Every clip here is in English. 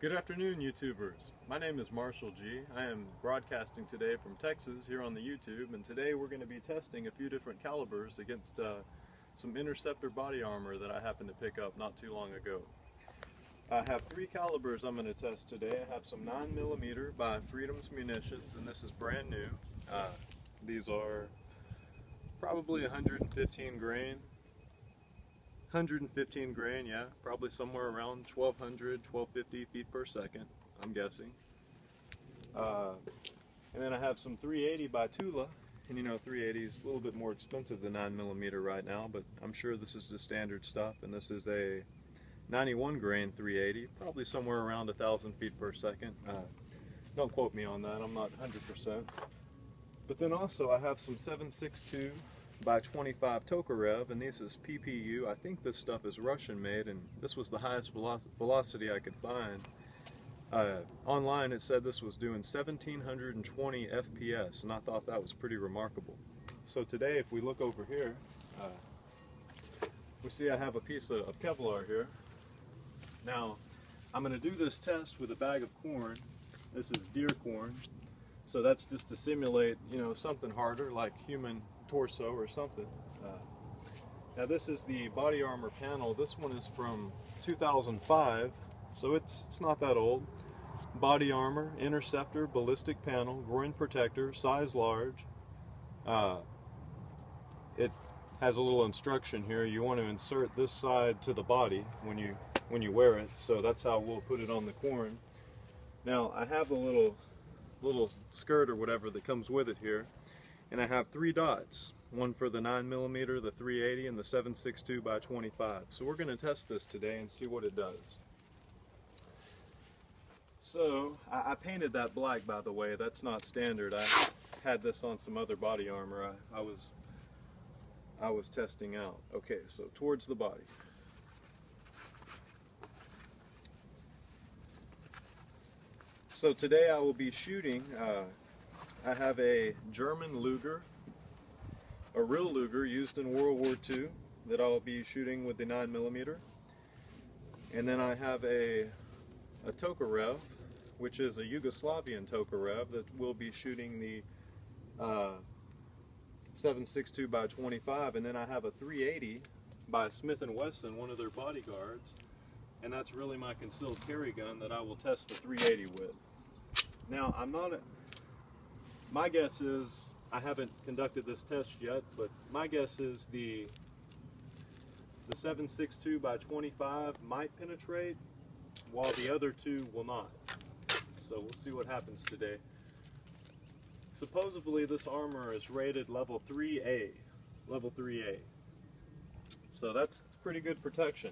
Good afternoon, YouTubers. My name is Marshall G. I am broadcasting today from Texas here on the YouTube, and today we're going to be testing a few different calibers against uh, some Interceptor body armor that I happened to pick up not too long ago. I have three calibers I'm going to test today. I have some 9mm by Freedoms Munitions, and this is brand new. Uh, these are probably 115 grain 115 grain, yeah, probably somewhere around 1200, 1250 feet per second, I'm guessing. Uh, and then I have some 380 by Tula, and you know 380 is a little bit more expensive than 9 millimeter right now, but I'm sure this is the standard stuff, and this is a 91 grain 380, probably somewhere around 1,000 feet per second. Uh, don't quote me on that, I'm not 100%. But then also I have some 762 by 25 Tokarev, and this is PPU. I think this stuff is Russian made, and this was the highest velocity I could find. Uh, online it said this was doing 1720 FPS, and I thought that was pretty remarkable. So today, if we look over here, uh, we see I have a piece of, of Kevlar here. Now, I'm going to do this test with a bag of corn. This is deer corn. So that's just to simulate, you know, something harder like human torso or something. Uh, now this is the body armor panel. This one is from 2005, so it's, it's not that old. Body armor, interceptor, ballistic panel, groin protector, size large. Uh, it has a little instruction here. You want to insert this side to the body when you when you wear it. So that's how we'll put it on the corn. Now I have a little little skirt or whatever that comes with it here and I have three dots one for the 9 millimeter, the 380, and the 762 by 25. So we're going to test this today and see what it does. So I, I, painted that black by the way, that's not standard. I had this on some other body armor I, I was I was testing out. Okay, so towards the body. So today I will be shooting uh, I have a German Luger, a real Luger used in World War II that I'll be shooting with the 9mm. And then I have a, a Tokarev, which is a Yugoslavian Tokarev that will be shooting the uh, 7.62 by 25. And then I have a 380 by Smith & Wesson, one of their bodyguards. And that's really my concealed carry gun that I will test the 380 with. Now, I'm not... A, my guess is, I haven't conducted this test yet, but my guess is the the 762 by 25 might penetrate, while the other two will not. So we'll see what happens today. Supposedly this armor is rated level 3A, level 3A. So that's pretty good protection.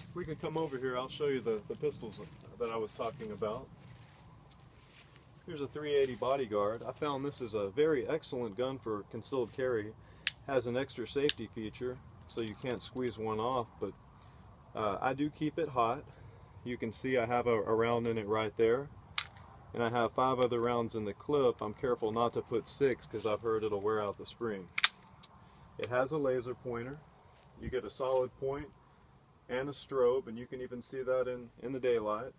If we can come over here, I'll show you the, the pistols that I was talking about. Here's a 380 Bodyguard. I found this is a very excellent gun for concealed carry. Has an extra safety feature, so you can't squeeze one off, but uh, I do keep it hot. You can see I have a, a round in it right there. And I have five other rounds in the clip. I'm careful not to put six because I've heard it'll wear out the spring. It has a laser pointer. You get a solid point and a strobe, and you can even see that in, in the daylight.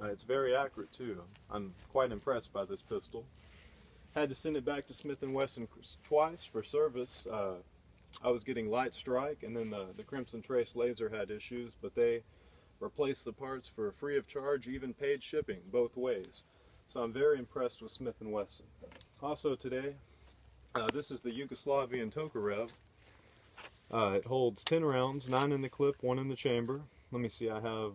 Uh, it's very accurate too. I'm quite impressed by this pistol. Had to send it back to Smith & Wesson twice for service. Uh, I was getting light strike and then the, the Crimson Trace laser had issues, but they replaced the parts for free of charge, even paid shipping, both ways. So I'm very impressed with Smith & Wesson. Also today, uh, this is the Yugoslavian Tokarev. Uh, it holds 10 rounds, 9 in the clip, 1 in the chamber. Let me see, I have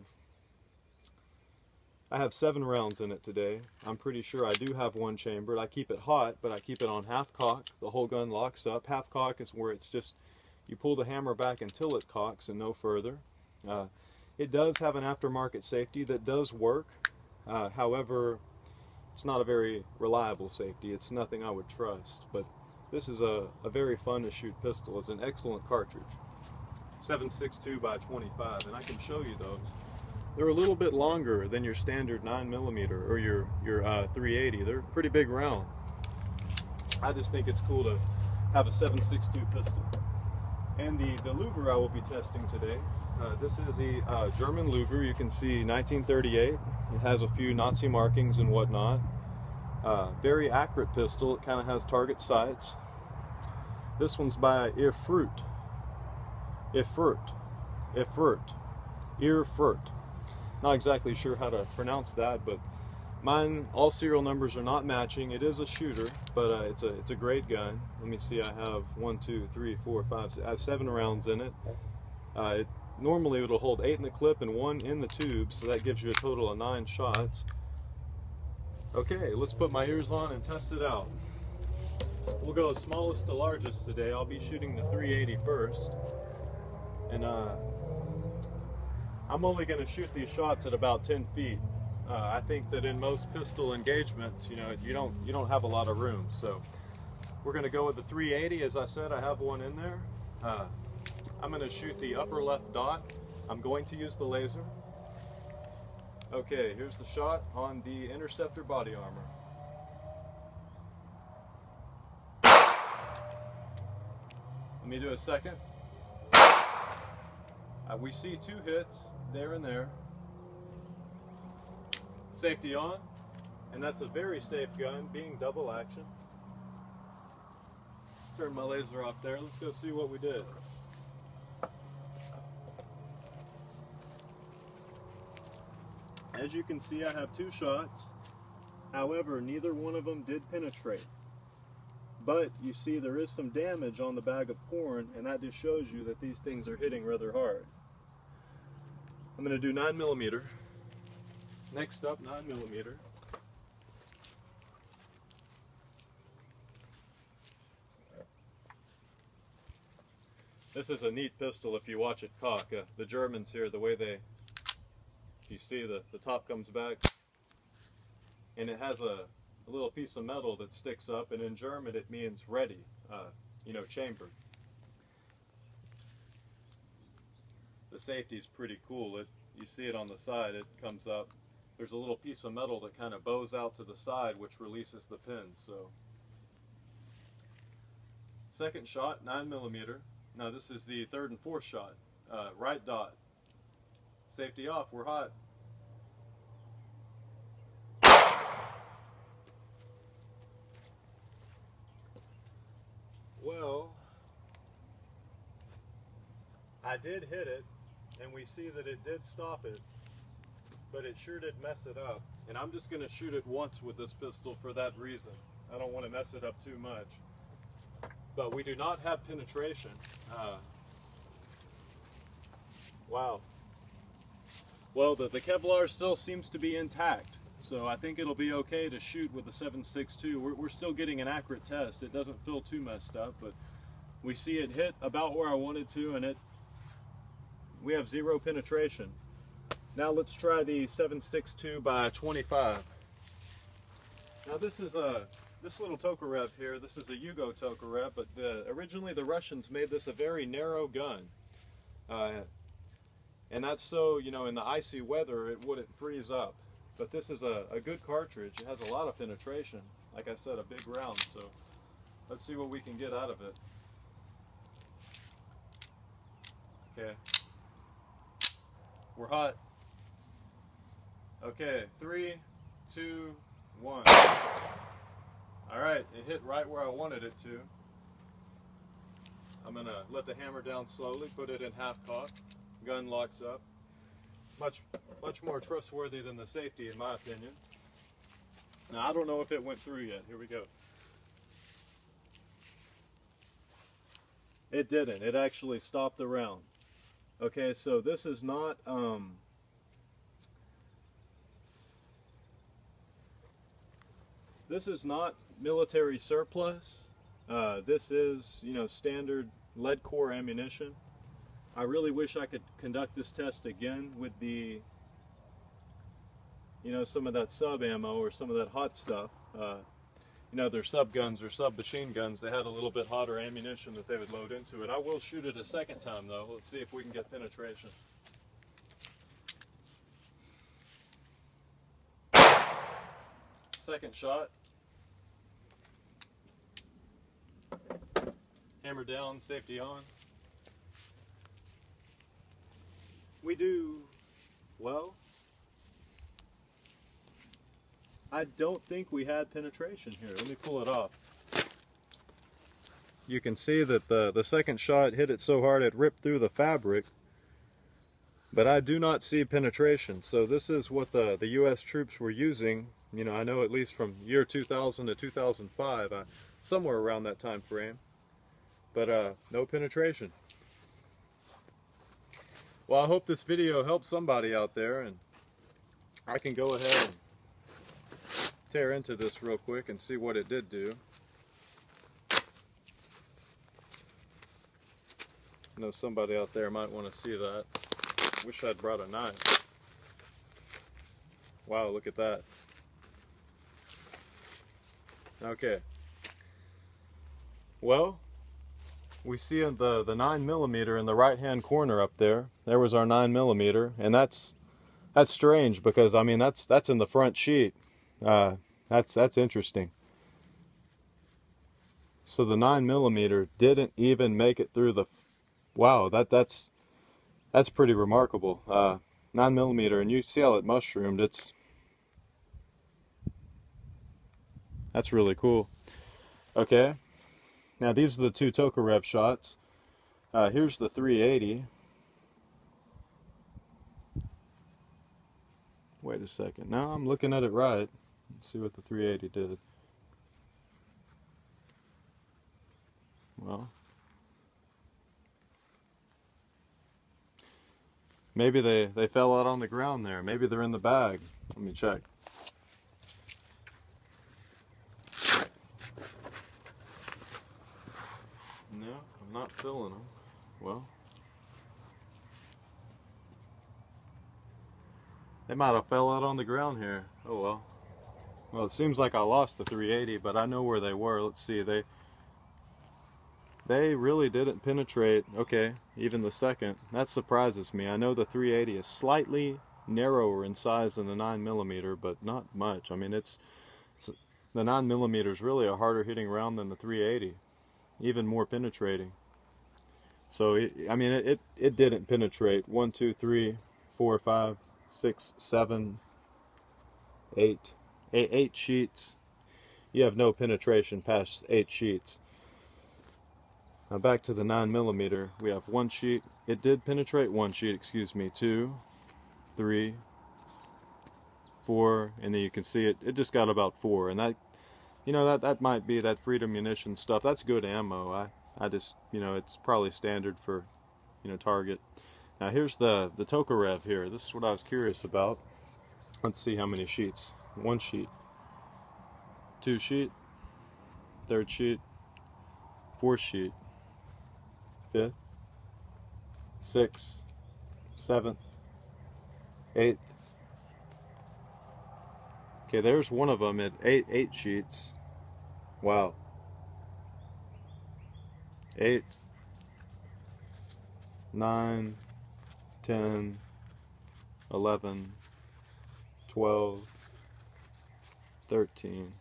I have seven rounds in it today. I'm pretty sure I do have one chambered. I keep it hot, but I keep it on half cock. The whole gun locks up. Half cock is where it's just, you pull the hammer back until it cocks and no further. Uh, it does have an aftermarket safety that does work. Uh, however, it's not a very reliable safety. It's nothing I would trust. But this is a, a very fun to shoot pistol. It's an excellent cartridge. 7.62 by 25, and I can show you those. They're a little bit longer than your standard 9 millimeter or your, your uh, 380. They're pretty big round. I just think it's cool to have a 7.62 pistol. And the, the Luger I will be testing today Uh, this is a uh, German Luger. You can see 1938. It has a few Nazi markings and whatnot. Uh, very accurate pistol. It kind of has target sights. This one's by Erfurt. Erfurt. Erfurt. Erfurt. Not exactly sure how to pronounce that, but mine, all serial numbers are not matching. It is a shooter, but uh, it's a it's a great gun. Let me see. I have one, two, three, four, five. I have seven rounds in it. Uh, it normally it'll hold eight in the clip and one in the tube, so that gives you a total of nine shots. Okay, let's put my ears on and test it out. We'll go smallest to largest today. I'll be shooting the 380 first. And uh, I'm only going to shoot these shots at about 10 feet. Uh, I think that in most pistol engagements, you know, you don't you don't have a lot of room. So we're going to go with the 380. As I said, I have one in there. Uh, I'm going to shoot the upper left dot. I'm going to use the laser. Okay, here's the shot on the Interceptor body armor. Let me do a second. Uh, we see two hits there and there. Safety on, and that's a very safe gun, being double action. Turn my laser off there. Let's go see what we did. As you can see, I have two shots. However, neither one of them did penetrate. But you see there is some damage on the bag of corn, and that just shows you that these things are hitting rather hard. I'm going to do 9 millimeter. Next up, 9 millimeter. This is a neat pistol if you watch it cock. Uh, the Germans here, the way they, you see the, the top comes back, and it has a, a little piece of metal that sticks up, and in German it means ready, uh, you know, chambered. The safety is pretty cool. It, you see it on the side, it comes up. There's a little piece of metal that kind of bows out to the side, which releases the pin. So, second shot, nine millimeter. Now this is the third and fourth shot. Uh, right dot. Safety off, we're hot. Well, I did hit it, and we see that it did stop it, but it sure did mess it up. And I'm just going to shoot it once with this pistol for that reason. I don't want to mess it up too much. But we do not have penetration. Uh, wow. Well, the, the Kevlar still seems to be intact. So I think it'll be okay to shoot with the 7.62. We're, we're still getting an accurate test. It doesn't feel too messed up, but we see it hit about where I wanted to, and it we have zero penetration. Now let's try the 7.62 by 25. Now this is a this little Tokarev here. This is a Yugo Tokarev, but the, originally the Russians made this a very narrow gun. Uh, and that's so, you know, in the icy weather, it wouldn't freeze up. But this is a, a good cartridge. It has a lot of penetration. Like I said, a big round. So let's see what we can get out of it. Okay. We're hot. Okay, three, two, one. All right, it hit right where I wanted it to. I'm gonna let the hammer down slowly, put it in half cock, gun locks up. Much, much more trustworthy than the safety in my opinion. Now I don't know if it went through yet, here we go. It didn't, it actually stopped the round. Okay, so this is not, um, this is not military surplus. Uh, this is, you know, standard lead core ammunition. I really wish I could conduct this test again with the, you know, some of that sub ammo or some of that hot stuff. Uh, you know, their sub guns or sub machine guns, they had a little bit hotter ammunition that they would load into it. I will shoot it a second time though. Let's see if we can get penetration. Second shot. Hammer down, safety on. We do, well, I don't think we had penetration here. Let me pull it off. You can see that the, the second shot hit it so hard it ripped through the fabric, but I do not see penetration. So this is what the, the U.S. troops were using. You know, I know at least from year 2000 to 2005, uh, somewhere around that time frame. But uh, no penetration. Well, I hope this video helps somebody out there, and I can go ahead and tear into this real quick and see what it did do. I know somebody out there might want to see that. Wish I'd brought a knife. Wow, look at that. Okay. Well, we see the, the 9 millimeter in the right hand corner up there. There was our 9 millimeter, and that's that's strange because I mean that's that's in the front sheet. Uh, that's that's interesting. So the 9 millimeter didn't even make it through the. Wow, that that's that's pretty remarkable. Uh, 9 millimeter, and you see how it mushroomed. It's that's really cool. Okay, now these are the two Tokarev shots. Uh, here's the 380. Wait a second. Now I'm looking at it right. Let's see what the 380 did. Well, maybe they, they fell out on the ground there. Maybe they're in the bag. Let me check. No, Them. Well, they might have fell out on the ground here. Oh well. Well, it seems like I lost the 380, but I know where they were. Let's see. They they really didn't penetrate. Okay, even the second. That surprises me. I know the 380 is slightly narrower in size than the 9 millimeter, but not much. I mean, it's, it's the 9 millimeter is really a harder hitting round than the 380 even more penetrating. So, it, I mean, it, it didn't penetrate. One, two, three, four, five, six, seven, eight, eight, eight sheets. You have no penetration past eight sheets. Now back to the 9 millimeter. We have one sheet. It did penetrate one sheet, excuse me. Two, three, four, and then you can see it. It just got about four, and that you know that that might be that freedom munition stuff. That's good ammo. I I just you know it's probably standard for you know target. Now here's the the Tokarev here. This is what I was curious about. Let's see how many sheets. One sheet, two sheet, third sheet, fourth sheet, fifth, sixth, seventh, eighth. Okay, there's one of them at eight eight sheets. Wow. Eight, nine, ten, eleven, twelve, thirteen.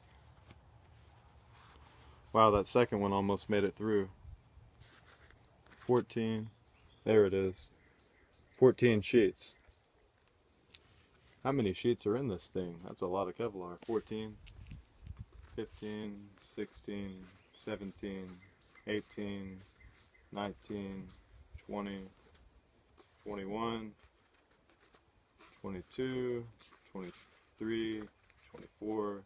Wow, that second one almost made it through. 14, there it is. 14 sheets. How many sheets are in this thing? That's a lot of Kevlar. 14, 15, 16, 17, 18, 19, 20, 21, 22, 23, 24,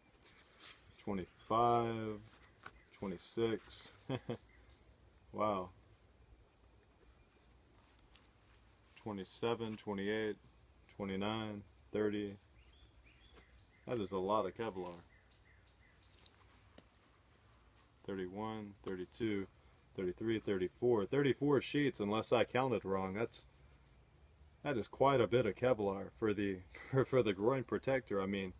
25, 26. wow. 27, 28, 29, 30. That is a lot of Kevlar. 31, 32, 33, 34. 34 sheets, unless I counted wrong. That's that is quite a bit of Kevlar for the for, the groin protector. I mean,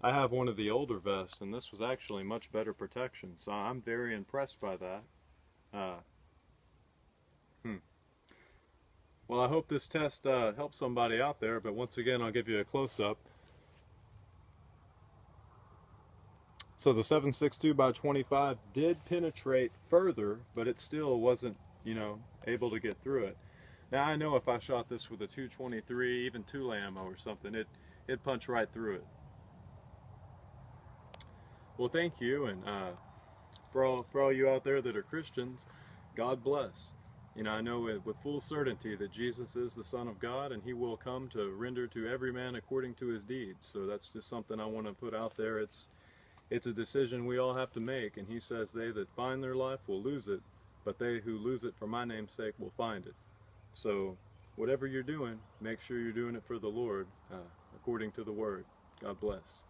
I have one of the older vests, and this was actually much better protection. So I'm very impressed by that. Uh, hmm. Well, I hope this test uh, helps somebody out there. But once again, I'll give you a close up. So the 762 by 25 did penetrate further, but it still wasn't, you know, able to get through it. Now I know if I shot this with a 223, even Tula ammo or something, it it'd punch right through it. Well, thank you, and uh, for all for all you out there that are Christians, God bless. You know, I know with, with full certainty that Jesus is the Son of God, and He will come to render to every man according to his deeds. So that's just something I want to put out there. It's it's a decision we all have to make, and He says, "They that find their life will lose it, but they who lose it for my name's sake will find it." So, whatever you're doing, make sure you're doing it for the Lord, uh, according to the Word. God bless.